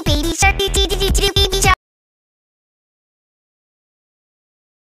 baby